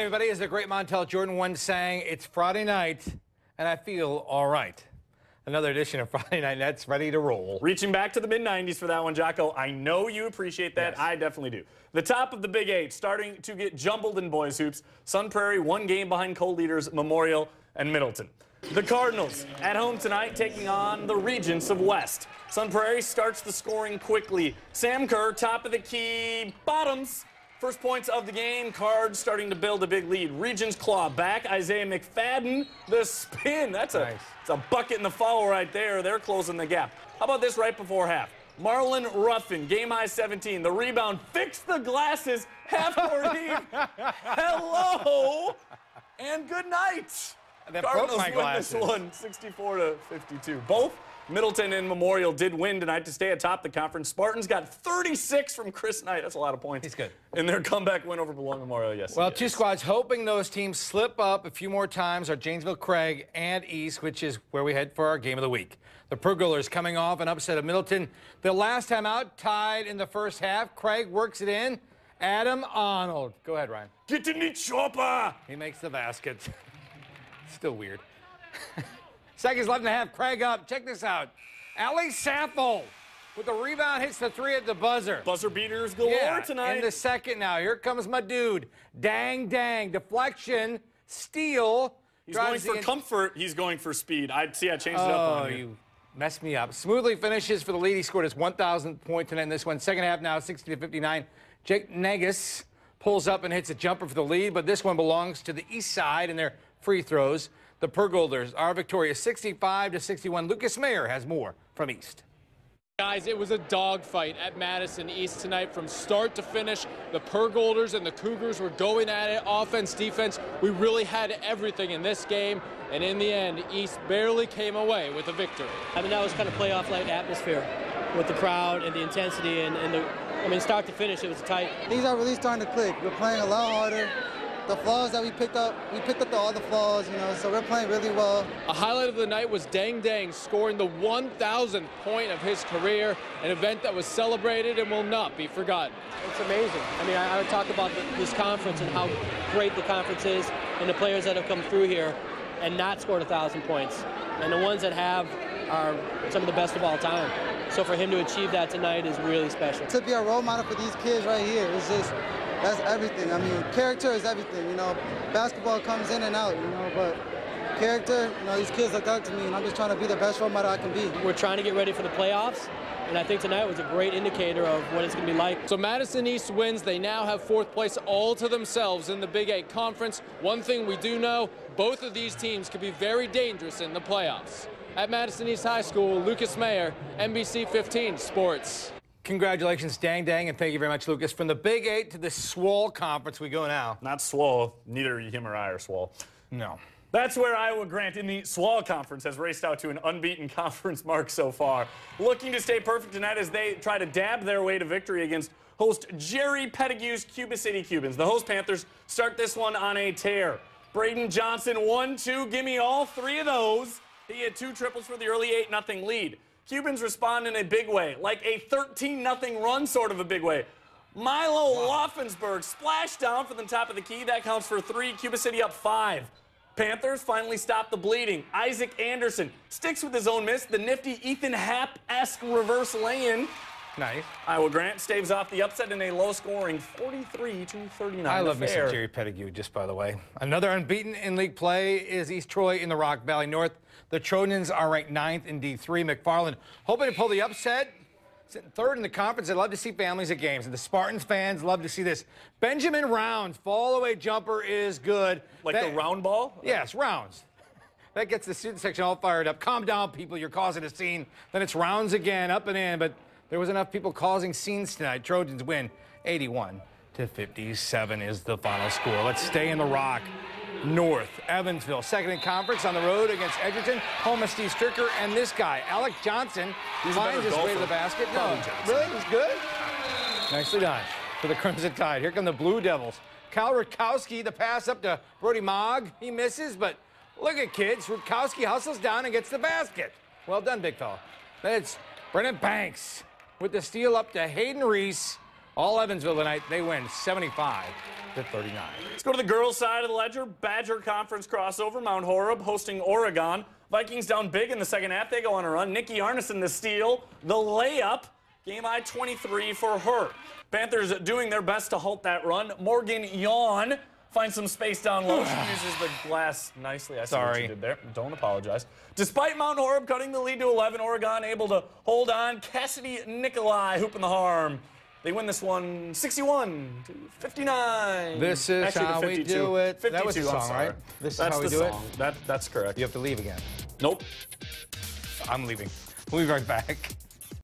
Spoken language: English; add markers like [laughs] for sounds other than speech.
again, everybody. As the great Montel Jordan once sang, it's Friday night, and I feel all right. Another edition of [laughs] Friday Night Nets ready to roll. Reaching back to the mid 90s for that one, Jocko. I know you appreciate that. Yes. I definitely do. The top of the Big Eight starting to get jumbled in boys hoops. Sun Prairie one game behind co-leaders Memorial and Middleton. The Cardinals at home tonight taking on the Regents of West. Sun Prairie starts the scoring quickly. Sam Kerr, top of the key, bottoms. First points of the game, Cards starting to build a big lead. Regents claw back. Isaiah McFadden, the spin. That's a, Nice. it's a bucket in the foul right there. They're closing the gap. How about this right before half? Marlon Ruffin, game high 17. The rebound, fix the glasses, half court heave. [laughs] Hello and good night. That broke Cardinals my win glasses. this one, 64 to 52. Both Middleton and Memorial did win tonight to stay atop the conference. Spartans got 36 from Chris Knight. That's a lot of points. He's good. In their comeback win over Beloit Memorial yesterday. Well, two squads hoping those teams slip up a few more times are Janesville Craig and East, which is where we head for our game of the week. The Purgolders coming off an upset of Middleton. The last time out, tied in the first half. Craig works it in. Adam Arnold. Go ahead, Ryan. Get to meet Chopper. He makes the basket. [laughs] Still weird. [laughs] Seconds left in the half. Craig up. Check this out. Ali Saffel with the rebound hits the three at the buzzer. Buzzer beaters galore Yeah, tonight. in the second now. Here comes my dude. Dang, dang. Deflection. Steal. He's going for comfort. He's going for speed. I see. I changed it Oh, up on oh, you. messed me up. Smoothly finishes for the lead. He scored his 1,000th point tonight in this one. Second half now, 60 to 59. Jake Negus pulls up and hits a jumper for the lead, but this one belongs to the east side in their free throws. The Purgolders are victorious 65 to 61. Lucas Mayer has more from East. Guys, it was a dogfight at Madison East tonight from start to finish. The Purgolders and the Cougars were going at it, offense, defense. We really had everything in this game, and in the end, East barely came away with a victory. I mean, that was kind of playoff-like atmosphere with the crowd and the intensity and, and the, I mean, start to finish, it was tight. Things are really starting to click. We're playing a lot harder. The flaws that we picked up, we picked up the, all the flaws, you know, so we're playing really well. A highlight of the night was Dang Dang scoring the 1,000th point of his career, an event that was celebrated and will not be forgotten. It's amazing. I mean, I, I would talk about the, this conference and how great the conference is and the players that have come through here and not scored a 1,000 points. And the ones that have are some of the best of all time. So for him to achieve that tonight is really special. To be a role model for these kids right here, it's just, that's everything. I mean, character is everything, you know. Basketball comes in and out, you know, but character, you know, these kids look up to me, and I'm just trying to be the best role model I can be. We're trying to get ready for the playoffs, and I think tonight was a great indicator of what it's going to be like. So Madison East wins. They now have fourth place all to themselves in the Big Eight Conference. One thing we do know, both of these teams could be very dangerous in the playoffs. At Madison East High School, Lucas Mayer, NBC 15 Sports. Congratulations, Dang Dang, and thank you very much, Lucas. From the Big Eight to the Swole Conference, we go now. Not swole. Neither him or I are swole. No. That's where Iowa Grant in the SWAL Conference has raced out to an unbeaten [laughs] conference mark so far. Looking to stay perfect tonight as they try to dab their way to victory against host Jerry Pettigrew's Cuba City Cubans. The host Panthers start this one on a tear. Braden Johnson, one, two, give me all three of those. He had two triples for the early 8 0 lead. Cubans respond in a big way, like a 13 0 run, sort of a big way. Milo Loffensberg splashed down for the top of the key. That counts for three. Cuba City up five. Panthers finally stop the bleeding. Isaac Anderson sticks with his own miss. The nifty Ethan Happ-esque reverse lay-in. Nice. Iowa Grant staves off the upset in a low-scoring 43 to 39 I love me some Jerry Pettigrew, just by the way. Another unbeaten in league play is East Troy in the Rock Valley North. The Trojans are ranked ninth in D3. McFarland hoping to pull the upset. Sitting third in the conference. They love to see families at games, and the Spartans fans love to see this. Benjamin Rounds, fall away jumper is good. Like That- the round ball? Yes, Rounds. [laughs] That gets the student section all fired up. Calm down, people. You're causing a scene. Then it's Rounds again, up and in. But there was enough people causing scenes tonight. Trojans win 81 to 57 is the final score. Let's stay in the rock. North, Evansville, second in conference on the road against Edgerton. Home of Steve Stricker and this guy, Alec Johnson, He's finds his way to the basket. No, really? He's good? Nicely done for the Crimson Tide. Here come the Blue Devils. Cal Rutkowski, the pass up to Brody Mogg. He misses, but look at kids. Rutkowski hustles down and gets the basket. Well done, big fella. Then it's Brennan Banks with the steal up to Hayden Reese. All Evansville tonight, they win 75 to 39. Let's go to the girls' side of the ledger. Badger Conference crossover. Mount Horeb hosting Oregon. Vikings down big in the second half. They go on a run. Nikki Arneson the steal. The layup. Game I 23 for her. Panthers doing their best to halt that run. Morgan Yawn finds some space down low. She uses the glass nicely. I see what you did there. Don't apologize. Despite Mount Horeb cutting the lead to 11, Oregon able to hold on. Cassidy Nikolai hooping the harm. They win this one 61 to 59. This is Actually, how we 52. do it. 52, That was the song, right? This is that's how we the do it? song. That, that's correct. You have to leave again. Nope. I'm leaving. We'll be right back.